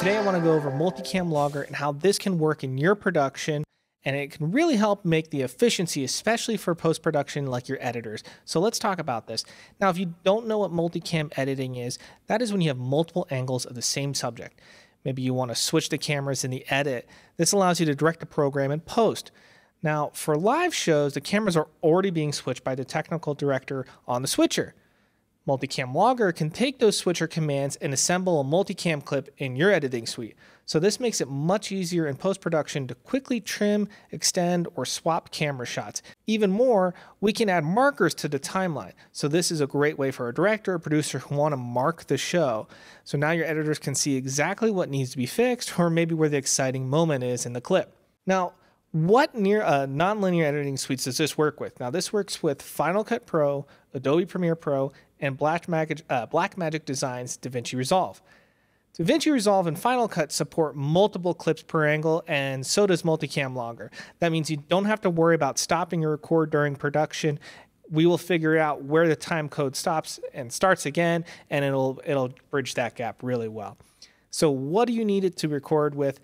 Today I want to go over Multicam Logger and how this can work in your production and it can really help make the efficiency, especially for post production like your editors. So let's talk about this. Now, if you don't know what multicam editing is, that is when you have multiple angles of the same subject. Maybe you want to switch the cameras in the edit. This allows you to direct the program and post. Now, for live shows, the cameras are already being switched by the technical director on the switcher. Multicam Logger can take those switcher commands and assemble a multicam clip in your editing suite. So this makes it much easier in post-production to quickly trim, extend, or swap camera shots. Even more, we can add markers to the timeline. So this is a great way for a director or producer who want to mark the show. So now your editors can see exactly what needs to be fixed or maybe where the exciting moment is in the clip. Now, what near uh, nonlinear editing suites does this work with? Now, this works with Final Cut Pro, Adobe Premiere Pro, and Blackmagic, uh, Blackmagic Design's DaVinci Resolve. DaVinci Resolve and Final Cut support multiple clips per angle, and so does Multicam Logger. That means you don't have to worry about stopping your record during production. We will figure out where the time code stops and starts again, and it'll it'll bridge that gap really well. So, what do you need it to record with?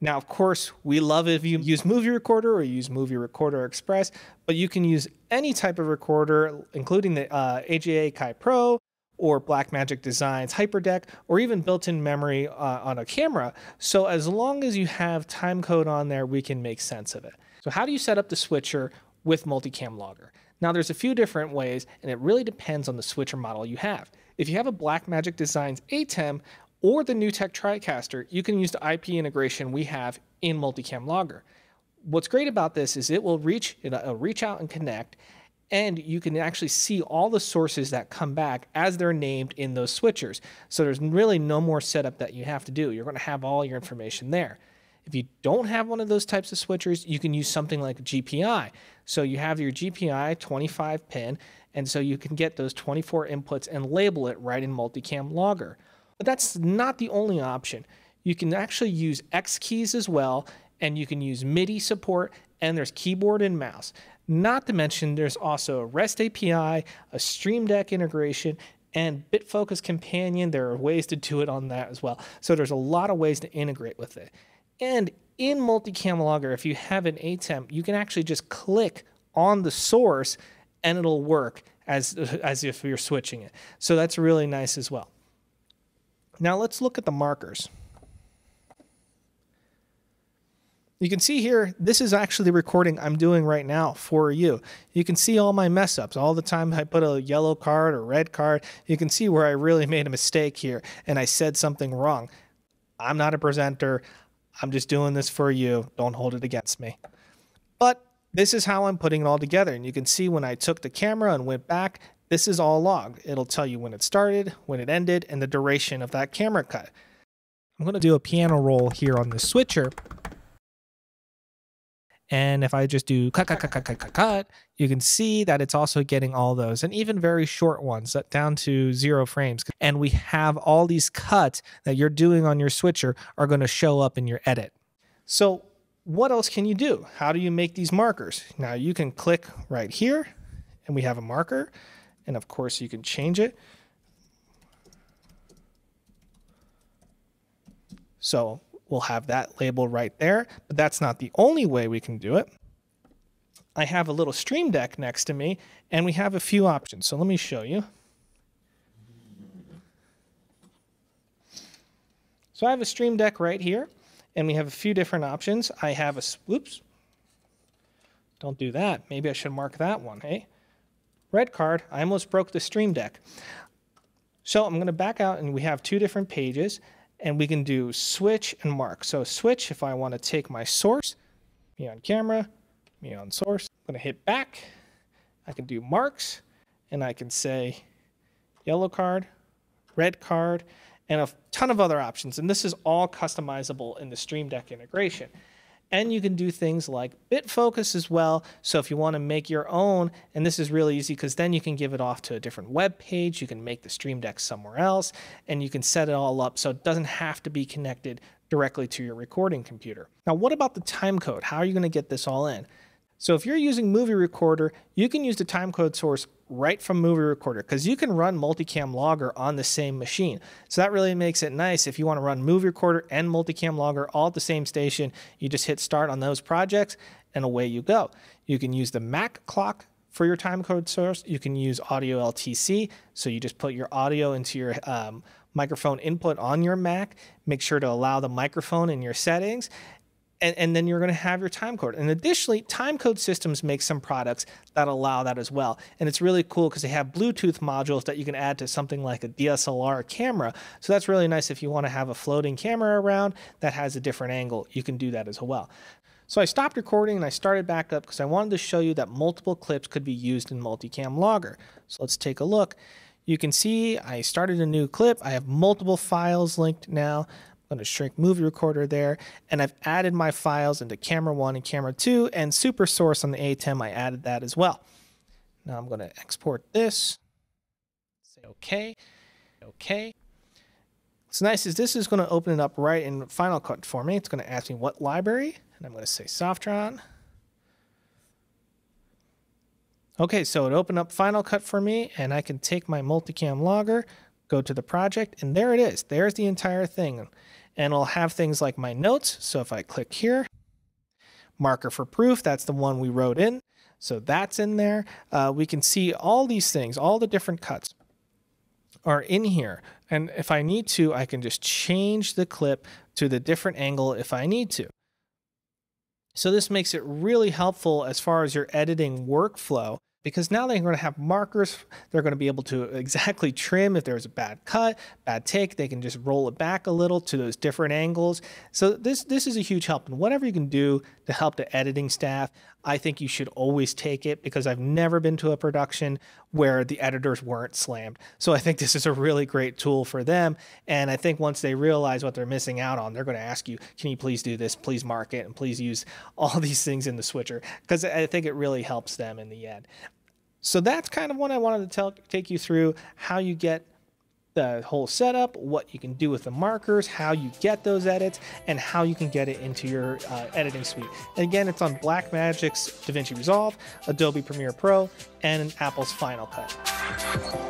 Now, of course, we love if you use Movie Recorder or use Movie Recorder Express, but you can use any type of recorder, including the uh, AJA Ki Pro or Blackmagic Designs HyperDeck, or even built-in memory uh, on a camera. So as long as you have timecode on there, we can make sense of it. So how do you set up the switcher with Multicam Logger? Now there's a few different ways, and it really depends on the switcher model you have. If you have a Blackmagic Designs ATEM or the NewTek TriCaster, you can use the IP integration we have in Multicam Logger. What's great about this is it will reach, it'll reach out and connect, and you can actually see all the sources that come back as they're named in those switchers. So there's really no more setup that you have to do. You're going to have all your information there. If you don't have one of those types of switchers, you can use something like GPI. So you have your GPI 25 pin, and so you can get those 24 inputs and label it right in Multicam Logger. But that's not the only option. You can actually use X-keys as well, and you can use MIDI support, and there's keyboard and mouse. Not to mention, there's also a REST API, a Stream Deck integration, and BitFocus Companion. There are ways to do it on that as well. So there's a lot of ways to integrate with it. And in Multicam Logger, if you have an ATEM, you can actually just click on the source and it'll work as, as if you're switching it. So that's really nice as well. Now let's look at the markers. You can see here, this is actually the recording I'm doing right now for you. You can see all my mess ups. All the time I put a yellow card or red card, you can see where I really made a mistake here and I said something wrong. I'm not a presenter. I'm just doing this for you. Don't hold it against me. But this is how I'm putting it all together. And you can see when I took the camera and went back, this is all logged. It'll tell you when it started, when it ended, and the duration of that camera cut. I'm going to do a piano roll here on the switcher. And if I just do cut, cut, cut, cut, cut, cut, cut, you can see that it's also getting all those and even very short ones uh, down to zero frames. And we have all these cuts that you're doing on your switcher are going to show up in your edit. So what else can you do? How do you make these markers? Now you can click right here and we have a marker. And of course, you can change it. So we'll have that label right there, but that's not the only way we can do it. I have a little Stream Deck next to me, and we have a few options. So let me show you. So I have a Stream Deck right here, and we have a few different options. I have a, whoops, don't do that. Maybe I should mark that one, hey? Red card, I almost broke the Stream Deck. So I'm going to back out and we have two different pages and we can do switch and mark. So switch if I want to take my source, me on camera, me on source. I'm going to hit back. I can do marks and I can say yellow card, red card, and a ton of other options. And this is all customizable in the Stream Deck integration. And you can do things like BitFocus as well. So if you want to make your own, and this is really easy because then you can give it off to a different web page, you can make the Stream Deck somewhere else, and you can set it all up so it doesn't have to be connected directly to your recording computer. Now, what about the timecode? How are you going to get this all in? So if you're using Movie Recorder, you can use the timecode source right from Movie Recorder because you can run Multicam Logger on the same machine. So that really makes it nice. If you want to run Movie Recorder and Multicam Logger all at the same station, you just hit start on those projects and away you go. You can use the Mac clock for your timecode source. You can use Audio LTC. So you just put your audio into your um, microphone input on your Mac. Make sure to allow the microphone in your settings. And, and then you're going to have your timecode. And additionally, timecode systems make some products that allow that as well. And it's really cool because they have Bluetooth modules that you can add to something like a DSLR camera. So that's really nice if you want to have a floating camera around that has a different angle. You can do that as well. So I stopped recording and I started back up because I wanted to show you that multiple clips could be used in Multicam Logger. So let's take a look. You can see I started a new clip. I have multiple files linked now. I'm going to shrink movie recorder there. And I've added my files into camera one and camera two and super source on the ATEM. I added that as well. Now I'm going to export this. Say OK. OK. What's nice is this is going to open it up right in Final Cut for me. It's going to ask me what library and I'm going to say Softron. Okay, so it opened up Final Cut for me, and I can take my multicam logger, go to the project, and there it is. There's the entire thing. And it'll have things like my notes. So if I click here, marker for proof, that's the one we wrote in. So that's in there. Uh, we can see all these things, all the different cuts are in here. And if I need to, I can just change the clip to the different angle if I need to. So this makes it really helpful as far as your editing workflow because now they're going to have markers. They're going to be able to exactly trim if there's a bad cut, bad take. They can just roll it back a little to those different angles. So this this is a huge help. And whatever you can do to help the editing staff, I think you should always take it because I've never been to a production where the editors weren't slammed. So I think this is a really great tool for them. And I think once they realize what they're missing out on, they're going to ask you, can you please do this? Please mark it and please use all these things in the switcher because I think it really helps them in the end. So that's kind of what I wanted to tell, take you through how you get the whole setup, what you can do with the markers, how you get those edits, and how you can get it into your uh, editing suite. And again, it's on Blackmagic's DaVinci Resolve, Adobe Premiere Pro, and Apple's Final Cut.